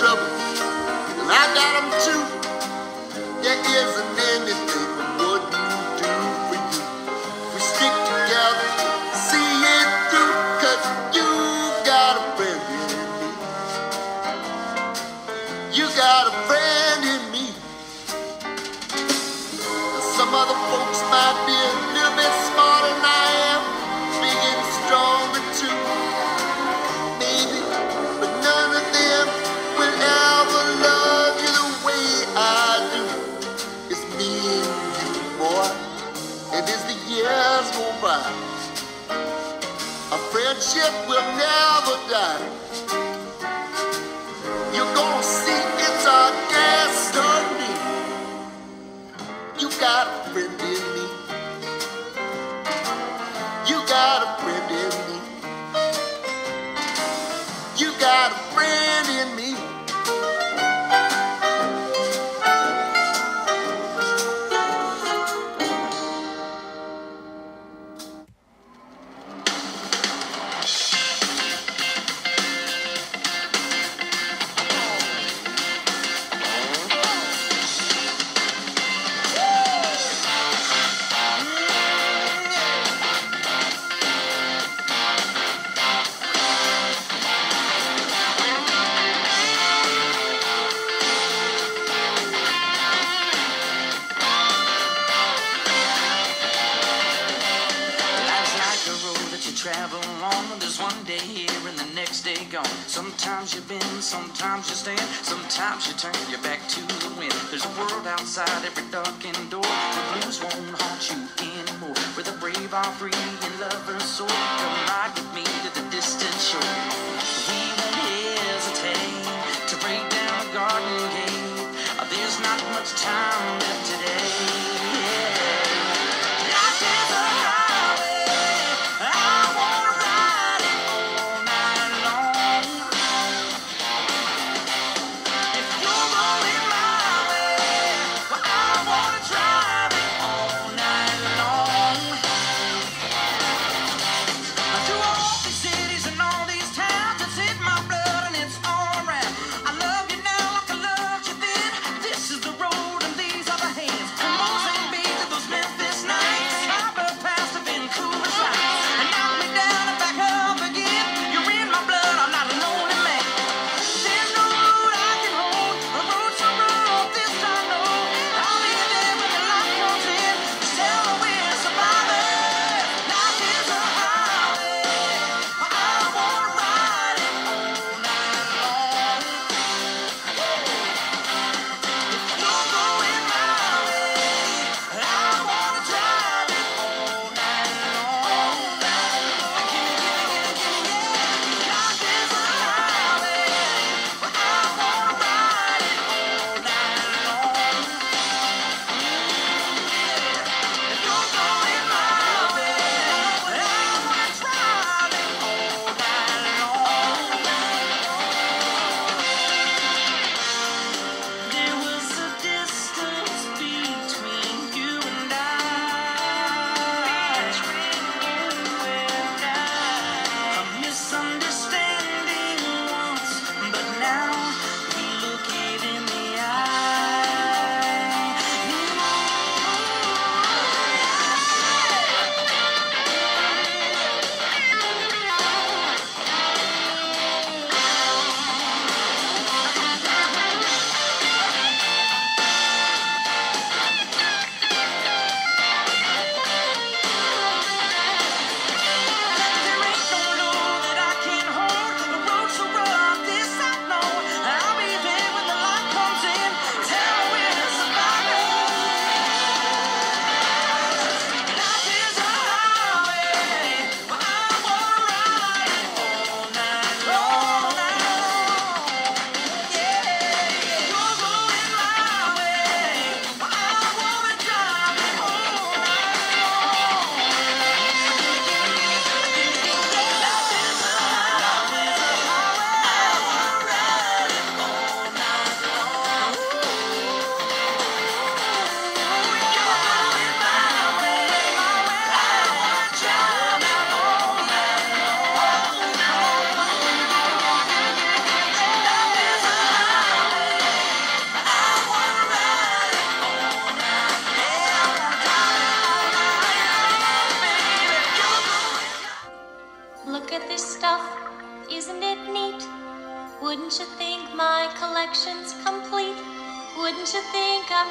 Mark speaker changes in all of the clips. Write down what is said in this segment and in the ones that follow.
Speaker 1: trouble, and I got 'em too. There isn't anything I wouldn't do for you. We stick together, see it through, cause you got a friend in me. You got a friend in me. Some other folks might be our friendship will never die.
Speaker 2: Gone. Sometimes you bend, sometimes you stand, sometimes you turn your back to the wind. There's a world outside every darkened door The blues won't haunt you anymore. Where the brave are free and lovers soar. Come ride with me to the distant shore.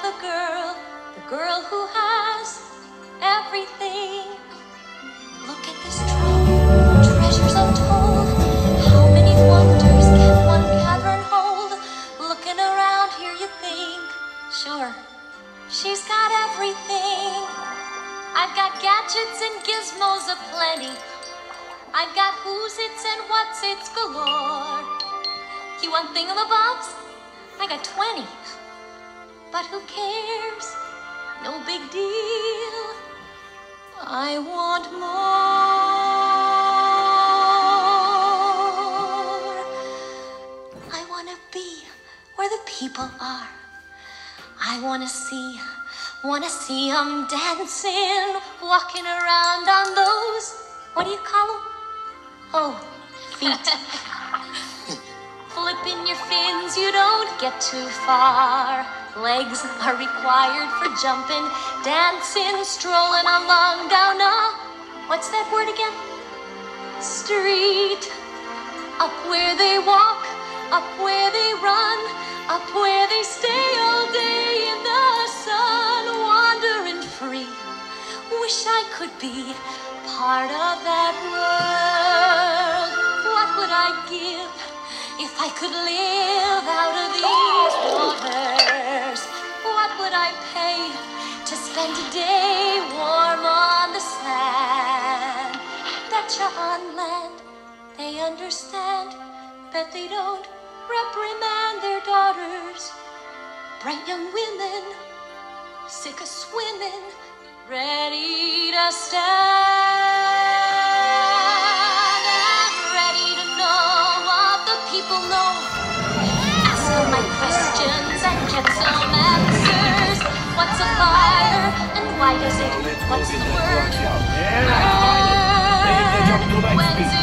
Speaker 3: The girl, the girl who has everything? Look at this trove, treasures untold. How many wonders can one cavern hold? Looking around here, you think, sure, she's got everything. I've got gadgets and gizmos aplenty. I've got who's its and what's its galore. You want thingamabobs? I got 20. But who cares? No big deal. I want more. I want to be where the people are. I want to see, want to see them dancing, walking around on those, what do you call them? Oh, feet. Flipping your fins, you don't get too far. Legs are required for jumping, dancing, strolling along down a, what's that word again? Street. Up where they walk, up where they run, up where they stay all day in the sun, wandering free. Wish I could be part of that world. If I could live out of these waters? What would I pay to spend a day warm on the sand? Betcha on land they understand, but they don't reprimand their daughters. Bright young women, sick of swimming, ready to stand Ask all my questions and get some answers. What's a fire and why does it? The word? When's it?